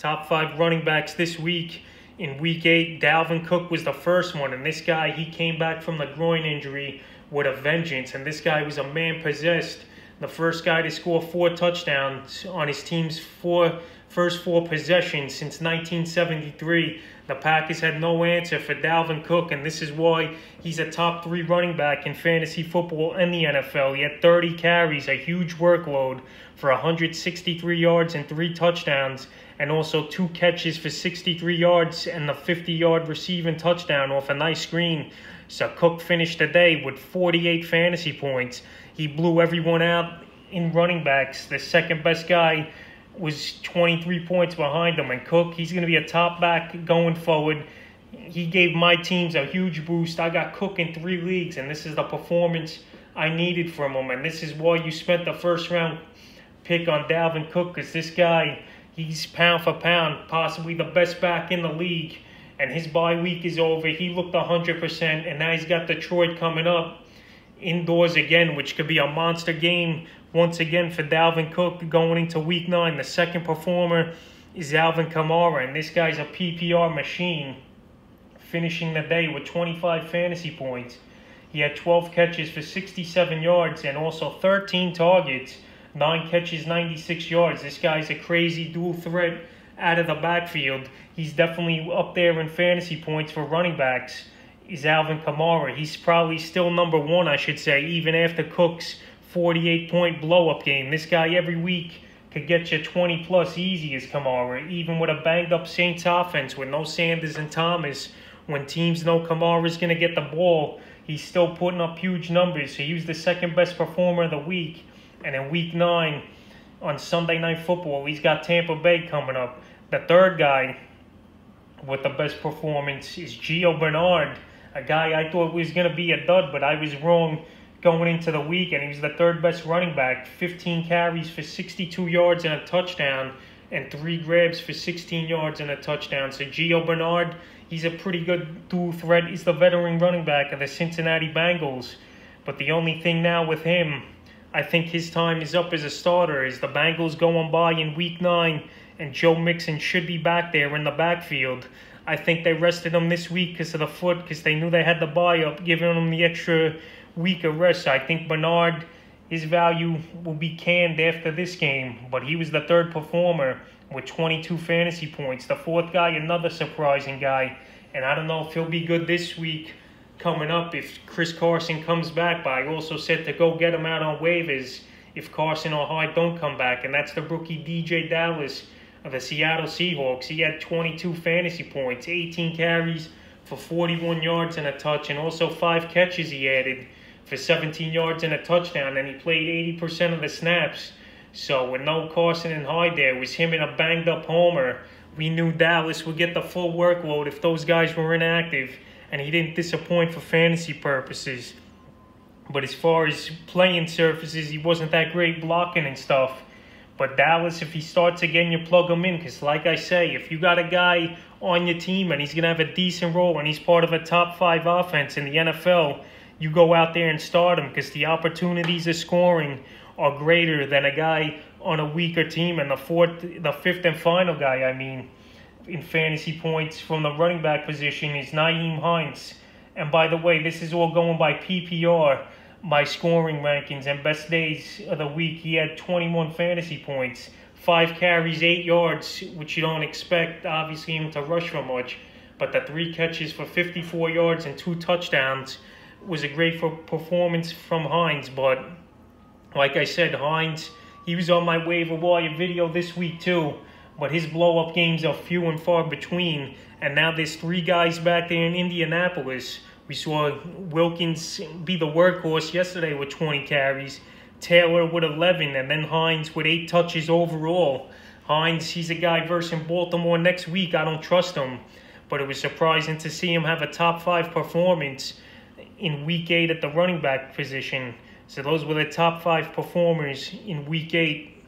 top five running backs this week. In week eight, Dalvin Cook was the first one, and this guy he came back from the groin injury with a vengeance, and this guy was a man possessed. The first guy to score four touchdowns on his team's four first four possessions since 1973. The Packers had no answer for Dalvin Cook, and this is why he's a top three running back in fantasy football and the NFL. He had 30 carries, a huge workload for 163 yards and three touchdowns, and also two catches for 63 yards and a 50 yard receiving touchdown off a nice screen. So Cook finished the day with 48 fantasy points. He blew everyone out in running backs. The second best guy was 23 points behind him. And Cook, he's going to be a top back going forward. He gave my teams a huge boost. I got Cook in three leagues, and this is the performance I needed from him. And this is why you spent the first round pick on Dalvin Cook, because this guy, he's pound for pound, possibly the best back in the league. And his bye week is over. He looked 100%, and now he's got Detroit coming up indoors again, which could be a monster game once again for Dalvin Cook going into week nine. The second performer is Alvin Kamara, and this guy's a PPR machine, finishing the day with 25 fantasy points. He had 12 catches for 67 yards and also 13 targets, 9 catches, 96 yards. This guy's a crazy dual threat out of the backfield. He's definitely up there in fantasy points for running backs. Is Alvin Kamara. He's probably still number one, I should say, even after Cook's 48 point blow up game. This guy every week could get you 20 plus easy as Kamara, even with a banged up Saints offense with no Sanders and Thomas. When teams know Kamara's going to get the ball, he's still putting up huge numbers. So he was the second best performer of the week. And in week nine, on Sunday Night Football, he's got Tampa Bay coming up. The third guy with the best performance is Gio Bernard, a guy I thought was going to be a dud, but I was wrong going into the week, and he was the third best running back. 15 carries for 62 yards and a touchdown, and three grabs for 16 yards and a touchdown. So Gio Bernard, he's a pretty good dual threat. He's the veteran running back of the Cincinnati Bengals. But the only thing now with him, I think his time is up as a starter. Is the Bengals going by in Week Nine, and Joe Mixon should be back there in the backfield. I think they rested him this week because of the foot, because they knew they had the bye up, giving him the extra week of rest. So I think Bernard, his value will be canned after this game, but he was the third performer with 22 fantasy points. The fourth guy, another surprising guy, and I don't know if he'll be good this week coming up if Chris Carson comes back, but I also said to go get him out on waivers if Carson or Hyde don't come back, and that's the rookie DeeJay Dallas of the Seattle Seahawks. He had 22 fantasy points, 18 carries for 41 yards and a touch, and also five catches he added for 17 yards and a touchdown, and he played 80% of the snaps. So with no Carson and Hyde there, was him and a banged up Homer. We knew Dallas would get the full workload if those guys were inactive, and he didn't disappoint for fantasy purposes. But as far as playing surfaces, he wasn't that great blocking and stuff. But Dallas, if he starts again, you plug him in. Because, like I say, if you got a guy on your team and he's going to have a decent role and he's part of a top five offense in the NFL, you go out there and start him because the opportunities of scoring are greater than a guy on a weaker team. And the fourth, the fifth and final guy, I mean, in fantasy points from the running back position is Nyheim Hines. And by the way, this is all going by PPR, my scoring rankings and best days of the week. He had 21 fantasy points, five carries, eight yards, which you don't expect, obviously, him to rush for much. But the three catches for 54 yards and two touchdowns was a great performance from Hines, but like I said, Hines, he was on my waiver wire video this week too, but his blow up games are few and far between. And now there's three guys back there in Indianapolis. We saw Wilkins be the workhorse yesterday with 20 carries, Taylor with 11, and then Hines with eight touches overall. Hines, he's a guy versus Baltimore next week. I don't trust him, but it was surprising to see him have a top five performance in week eight at the running back position. So those were the top five performers in week eight